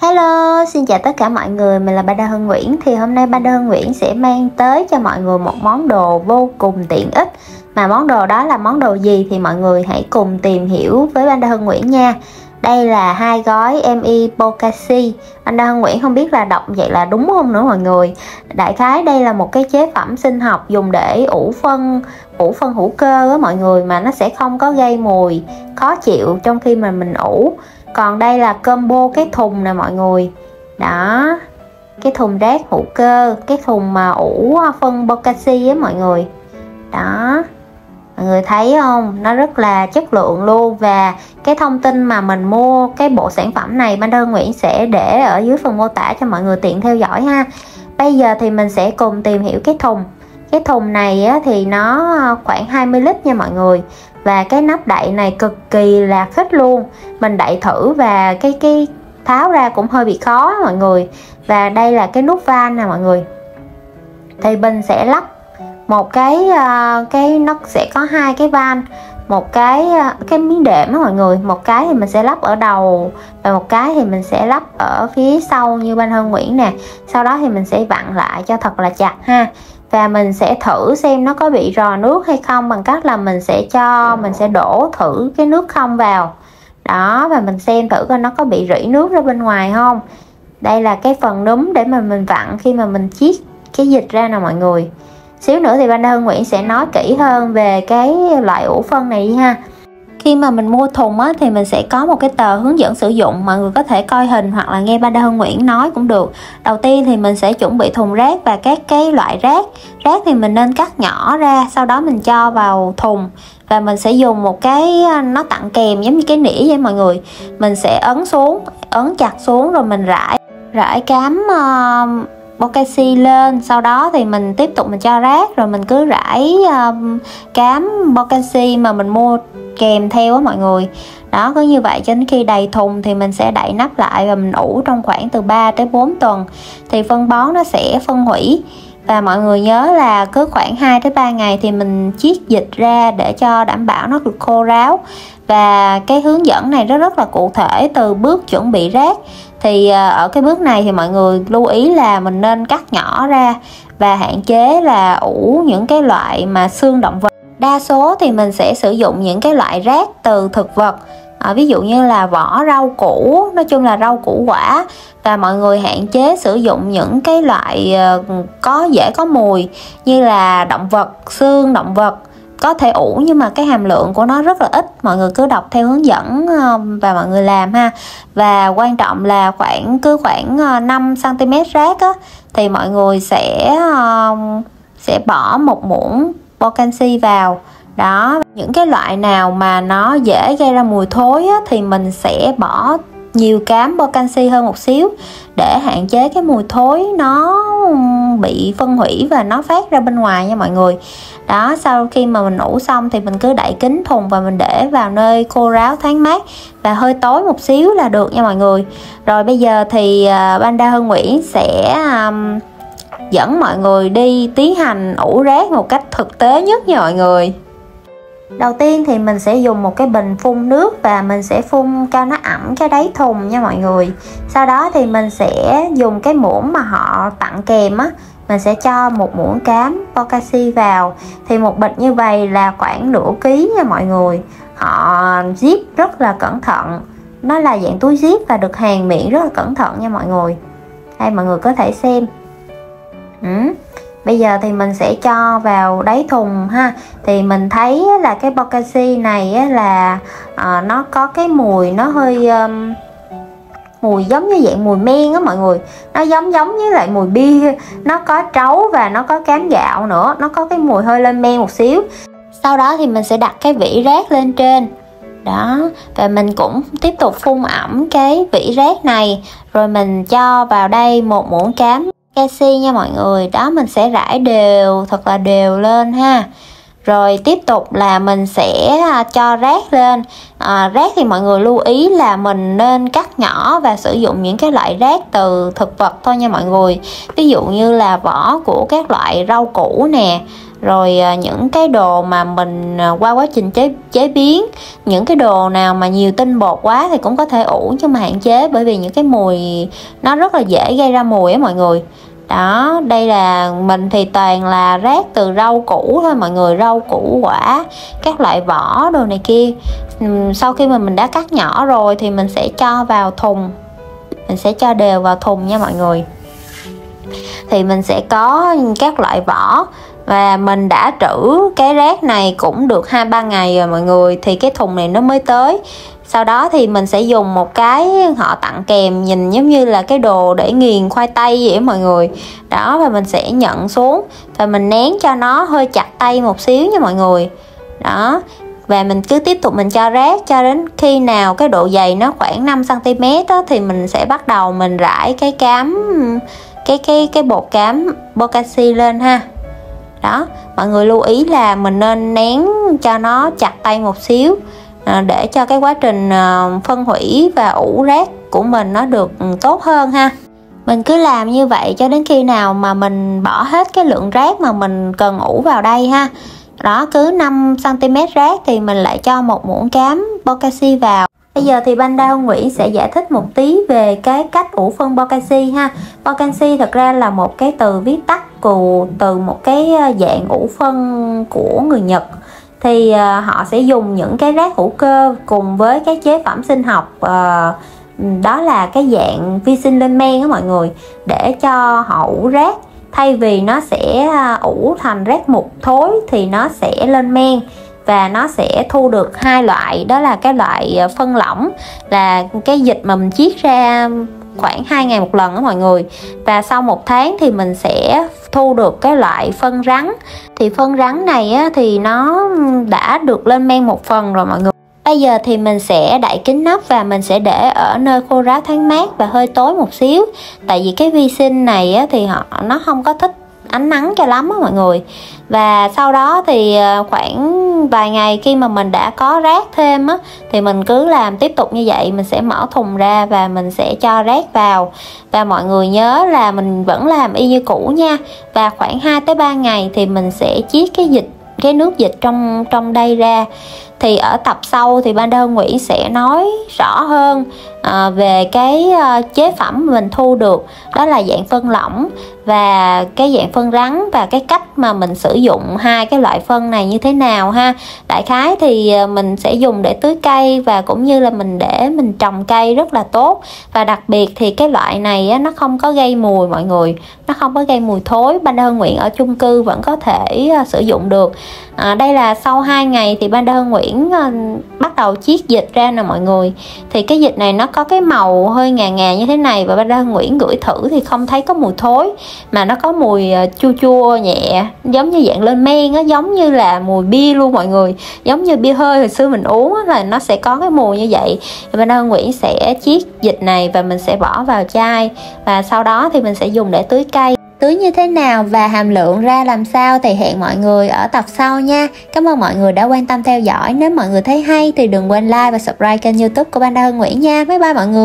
Hello, xin chào tất cả mọi người, mình là Ba Đa Hân Nguyễn. Thì hôm nay Ba Đa Hân Nguyễn sẽ mang tới cho mọi người một món đồ vô cùng tiện ích. Mà món đồ đó là món đồ gì thì mọi người hãy cùng tìm hiểu với Ba Đa Hân Nguyễn nha. Đây là hai gói MI Pokashi Ba Đa Hân Nguyễn không biết là đọc vậy là đúng không nữa mọi người? Đại khái đây là một cái chế phẩm sinh học dùng để ủ phân ủ phân hữu cơ á mọi người Mà nó sẽ không có gây mùi khó chịu trong khi mà mình ủ còn đây là combo cái thùng nè mọi người. Đó. Cái thùng rác hữu cơ, cái thùng mà ủ à, phân bokashi á mọi người. Đó. Mọi người thấy không? Nó rất là chất lượng luôn và cái thông tin mà mình mua cái bộ sản phẩm này ban đơn Nguyễn sẽ để ở dưới phần mô tả cho mọi người tiện theo dõi ha. Bây giờ thì mình sẽ cùng tìm hiểu cái thùng cái thùng này á, thì nó ờ, khoảng 20 lít nha mọi người. Và cái nắp đậy này cực kỳ là khích luôn. Mình đậy thử và cái cái tháo ra cũng hơi bị khó mọi người. Và đây là cái nút van nè mọi người. Thì mình sẽ lắp một cái uh, cái nó sẽ có hai cái van. Một cái uh, cái miếng đệm đó mọi người. Một cái thì mình sẽ lắp ở đầu và một cái thì mình sẽ lắp ở phía sau như bên hơn Nguyễn nè. Sau đó thì mình sẽ vặn lại cho thật là chặt ha và mình sẽ thử xem nó có bị rò nước hay không, bằng cách là mình sẽ cho, mình sẽ đổ thử cái nước không vào. Đó, và mình xem thử coi nó có bị rỉ nước ra bên ngoài không. Đây là cái phần núm để mà mình vặn khi mà mình chiết cái dịch ra nè mọi người. Xíu nữa thì ban Hân Nguyễn sẽ nói kỹ hơn về cái loại ủ phân này đi ha khi mà mình mua thùng á, thì mình sẽ có một cái tờ hướng dẫn sử dụng mọi người có thể coi hình hoặc là nghe ba đa hân nguyễn nói cũng được. Đầu tiên thì mình sẽ chuẩn bị thùng rác và các cái loại rác. Rác thì mình nên cắt nhỏ ra sau đó mình cho vào thùng và mình sẽ dùng một cái ờ, nó tặng kèm giống như cái nĩa vậy mọi người. Mình sẽ ấn xuống ấn chặt xuống rồi mình rải rải cám uh, bokashi lên. Sau đó thì mình tiếp tục mình cho rác rồi mình cứ rải um, cám bokashi mà mình mua kèm theo á mọi người. Đó, cứ như vậy cho đến khi đầy thùng thì mình sẽ đậy nắp lại và mình ủ trong khoảng từ 3 tới 4 tuần. Thì phân bón nó sẽ phân hủy. Và mọi người nhớ là cứ khoảng 2 tới 3 ngày thì mình chiết dịch ra để cho đảm bảo nó được khô ráo. Và cái hướng dẫn này rất rất là cụ thể từ bước chuẩn bị rác. Thì à, ở cái bước này thì mọi người lưu ý là mình nên cắt nhỏ ra và hạn chế là ủ những cái loại mà xương động vật đa số thì mình sẽ sử dụng những cái loại rác từ thực vật. À, ví dụ như là vỏ rau củ nói chung là rau củ quả. Và mọi người hạn chế sử dụng những cái loại ờ, có dễ có mùi như là động vật xương động vật. Có thể ủ nhưng mà cái hàm lượng của nó rất là ít. Mọi người cứ đọc theo hướng dẫn ờ, và mọi người làm ha. Và quan trọng là khoảng cứ khoảng 5 cm rác á, thì mọi người sẽ sẽ bỏ một muỗng bo canxi vào. Đó những cái loại nào mà nó dễ gây ra mùi thối á, thì mình sẽ bỏ nhiều cám bo canxi hơn một xíu để hạn chế cái mùi thối nó bị phân hủy và nó phát ra bên ngoài nha mọi người. Đó sau khi mà mình ủ xong thì mình cứ đậy kính thùng và mình để vào nơi khô ráo thoáng mát và hơi tối một xíu là được nha mọi người. Rồi bây giờ thì à, uh, Banda hương Nguyễn sẽ um, dẫn mọi người đi tiến hành ủ rác một cách thực tế nhất nha mọi người. Đầu tiên thì mình sẽ dùng một cái bình phun nước và mình sẽ phun cho nó ẩm cái đáy thùng nha mọi người. Sau đó thì mình sẽ dùng cái muỗng mà họ tặng kèm á, Mình sẽ cho một muỗng cám bokashi vào. Thì một bịch như vậy là khoảng nửa ký nha mọi người. Họ zip rất là cẩn thận. Nó là dạng túi zip và được hàn miệng rất là cẩn thận nha mọi người. Đây, mọi người có thể xem ừ. Bây giờ thì mình sẽ cho vào đáy thùng ha. Thì mình thấy là cái bokashi này là à, nó có cái mùi nó hơi um, mùi giống như dạng mùi men á mọi người. Nó giống giống với lại mùi bia. Nó có trấu và nó có cám gạo nữa. Nó có cái mùi hơi lên men một xíu. Sau đó thì mình sẽ đặt cái vỉ rác lên trên. Đó. Và mình cũng tiếp tục phun ẩm cái vỉ rác này. Rồi mình cho vào đây một muỗng cám canxi nha mọi người. Đó mình sẽ rải đều thật là đều lên ha. Rồi tiếp tục là mình sẽ à, cho rác lên. À, rác thì mọi người lưu ý là mình nên cắt nhỏ và sử dụng những cái loại rác từ thực vật thôi nha mọi người. Ví dụ như là vỏ của các loại rau củ nè rồi à, những cái đồ mà mình à, qua quá trình chế chế biến. Những cái đồ nào mà nhiều tinh bột quá thì cũng có thể ủ nhưng mà hạn chế bởi vì những cái mùi nó rất là dễ gây ra mùi á mọi người đó, đây là mình thì toàn là rác từ rau củ thôi, mọi người, rau củ, quả, các loại vỏ đồ này kia. Sau khi mà mình đã cắt nhỏ rồi thì mình sẽ cho vào thùng. Mình sẽ cho đều vào thùng nha mọi người. Thì mình sẽ có các loại vỏ và mình đã trữ cái rác này cũng được hai ba ngày rồi mọi người, thì cái thùng này nó mới tới sau đó thì mình sẽ dùng một cái họ tặng kèm nhìn giống như là cái đồ để nghiền khoai tây vậy mọi người. Đó và mình sẽ nhận xuống và mình nén cho nó hơi chặt tay một xíu nha mọi người. Đó và mình cứ tiếp tục mình cho rác cho đến khi nào cái độ dày nó khoảng 5 cm đó, thì mình sẽ bắt đầu mình rải cái cám cái cái cái bột cám bokashi lên ha. Đó mọi người lưu ý là mình nên nén cho nó chặt tay một xíu. À, để cho cái quá trình à, phân hủy và ủ rác của mình nó được tốt hơn ha. Mình cứ làm như vậy cho đến khi nào mà mình bỏ hết cái lượng rác mà mình cần ủ vào đây ha. Đó, cứ 5 cm rác thì mình lại cho một muỗng cám bokashi vào. Bây giờ thì Banda Hồng Nguyễn sẽ giải thích một tí về cái cách ủ phân bokashi ha. Bokashi thật ra là một cái từ viết tắt của từ một cái à, dạng ủ phân của người Nhật thì uh, họ sẽ dùng những cái rác hữu cơ cùng với cái chế phẩm sinh học uh, đó là cái dạng vi sinh lên men đó mọi người để cho họ ủ rác. Thay vì nó sẽ ờ, ủ thành rác mục thối thì nó sẽ lên men và nó sẽ thu được hai loại đó là cái loại phân lỏng là cái dịch mà mình chiết ra khoảng 2 ngày một lần đó mọi người. Và sau một tháng thì mình sẽ thu được cái loại phân rắn. Thì phân rắn này á, thì nó đã được lên men một phần rồi mọi người. Bây giờ thì mình sẽ đậy kính nắp và mình sẽ để ở nơi khô ráo thoáng mát và hơi tối một xíu. Tại vì cái vi sinh này á, thì họ nó không có thích ánh nắng cho lắm á mọi người. Và sau đó thì ờ, khoảng vài ngày khi mà mình đã có rác thêm á, thì mình cứ làm tiếp tục như vậy, mình sẽ mở thùng ra và mình sẽ cho rác vào. Và mọi người nhớ là mình vẫn làm y như cũ nha. Và khoảng 2 tới 3 ngày thì mình sẽ chiết cái dịch, cái nước dịch trong trong đây ra thì ở tập sau thì ban đơn Nguyễn sẽ nói rõ hơn à, về cái à, chế phẩm mình thu được. Đó là dạng phân lỏng và cái dạng phân rắn và cái cách mà mình sử dụng hai cái loại phân này như thế nào ha. Đại khái thì à, mình sẽ dùng để tưới cây và cũng như là mình để mình trồng cây rất là tốt. Và đặc biệt thì cái loại này á, nó không có gây mùi mọi người nó không có gây mùi thối. Ban đơn nguyện ở chung cư vẫn có thể à, sử dụng được à, đây là sau 2 ngày thì ban đơn Nguyễn uh, bắt đầu chiết dịch ra nè mọi người. Thì cái dịch này nó có cái màu hơi ngà ngà như thế này và ban đơn nguyễn gửi thử thì không thấy có mùi thối mà nó có mùi ờ, chua chua nhẹ giống như dạng lên men á giống như là mùi bia luôn mọi người. Giống như bia hơi hồi xưa mình uống á là nó sẽ có cái mùi như vậy. Thì bên ơn Nguyễn sẽ chiết dịch này và mình sẽ bỏ vào chai và sau đó thì mình sẽ dùng để tưới cây tưới như thế nào và hàm lượng ra làm sao thì hẹn mọi người ở tập sau nha. Cảm ơn mọi người đã quan tâm theo dõi. Nếu mọi người thấy hay thì đừng quên like và subscribe kênh youtube của Panda Hân Nguyễn nha. Bye bye mọi người.